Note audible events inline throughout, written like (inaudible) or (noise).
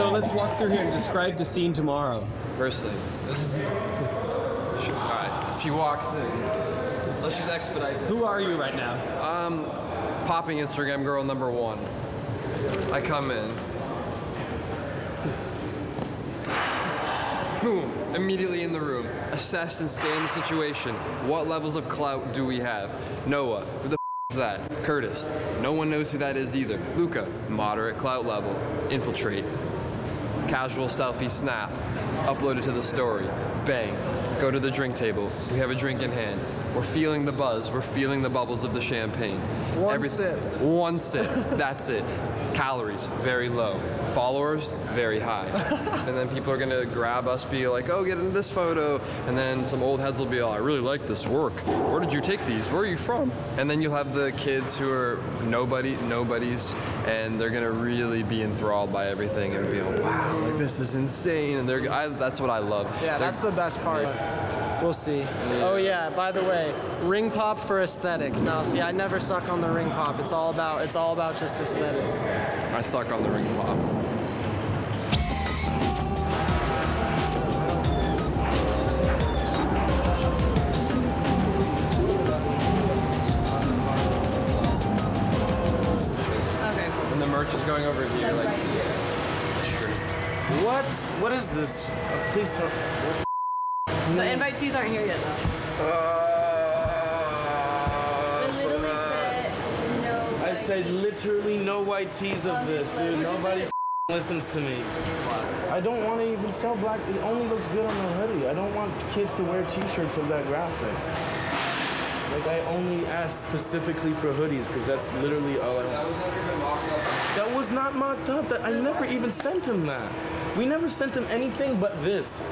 So let's walk through here and describe the scene tomorrow. Firstly, this is. She, all right, she walks in. Let's just expedite this. Who are you right now? Um, popping Instagram girl number one. I come in. Boom! Immediately in the room. Assess and scan the situation. What levels of clout do we have? Noah. Who the f- is that? Curtis. No one knows who that is either. Luka. Moderate clout level. Infiltrate. Casual selfie snap. Upload it to the story. Bang. Go to the drink table. We have a drink in hand. We're feeling the buzz. We're feeling the bubbles of the champagne. One sip. One sip. That's it. Calories, very low. Followers, very high. (laughs) and then people are gonna grab us, be like, oh, get in this photo. And then some old heads will be like, I really like this work. Where did you take these? Where are you from? And then you'll have the kids who are nobody, nobodies, and they're gonna really be enthralled by everything and be like, wow, like this is insane. And they're, I, that's what I love. Yeah, They're- that's the best part. We'll see. Oh yeah, by the way, ring pop for aesthetic. No, see, I never suck on the ring pop. It's all about it's all about just aesthetic. I suck on the ring pop. And the merch is going over here, like, What? What is this? Uh, please tell. The invitees aren't here yet though. Uh, We literally said no. I said literally no white tees of this, dude. Nobody listens to me. I don't want to even sell black. It only looks good on the hoodie. I don't want kids to wear T-shirts of that graphic. Like I only asked specifically for hoodies because that's literally all I want. was never even mocked up. That was not mocked up. That I never even sent him that. We never sent him anything but this.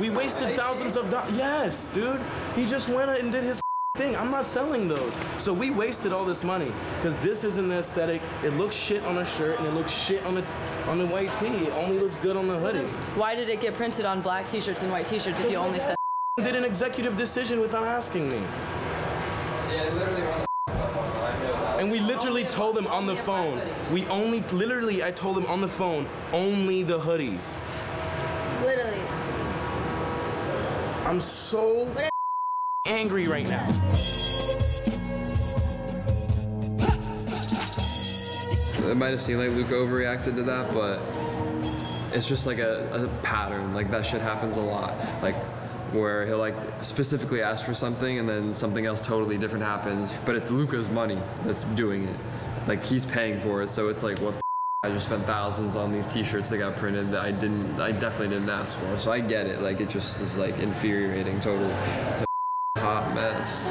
We wasted thousands of dollars. Yes, dude. He just went and did his (laughs) thing. I'm not selling those. So we wasted all this money because this isn't the aesthetic. It looks shit on a shirt and it looks shit on the on the white tee. It only looks good on the hoodie. Why did it get printed on black t-shirts and white t-shirts if you only said Did an executive decision without asking me. Yeah, it literally was. And we literally told them on the phone. We only, literally, I told them on the phone, only the hoodies. Literally. I'm so angry right now. It might have seemed like Luke overreacted to that, but it's just like a, a pattern. Like that shit happens a lot. Like where he'll like specifically ask for something and then something else totally different happens, but it's Luka's money that's doing it. Like he's paying for it, so it's like what I just spent thousands on these T-shirts that got printed that I didn't, I definitely didn't ask for. So I get it. Like it just is like infuriating. Total, it's a hot mess.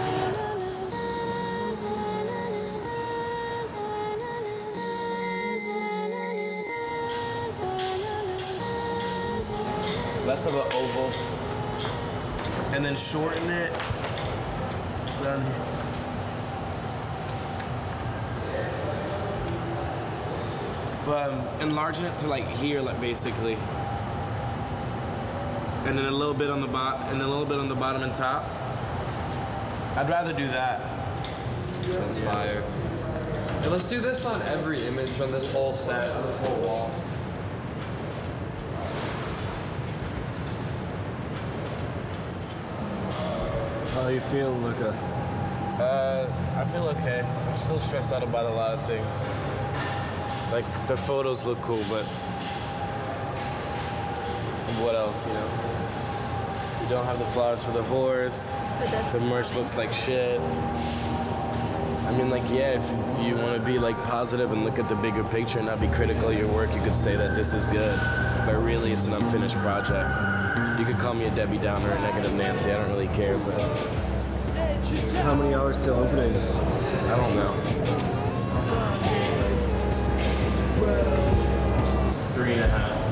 Less of an oval. And then shorten it. Down here. But um, enlarging it to like here, like basically. And then a little bit on the bottom, and then a little bit on the bottom and top. I'd rather do that. That's fire. Let's do this on every image on this whole set, on this whole wall. How you feel, Luka? Uh, I feel okay. I'm still stressed out about a lot of things. Like the photos look cool, but what else, you know? We don't have the flowers for the horse. But that's The merch looks like shit. I mean, like, yeah, if you want to be like positive and look at the bigger picture and not be critical of your work, you could say that this is good. But really, it's an unfinished project. You could call me a Debbie Downer or negative Nancy. I don't really care. But how many hours till opening? I don't know. Three and a half.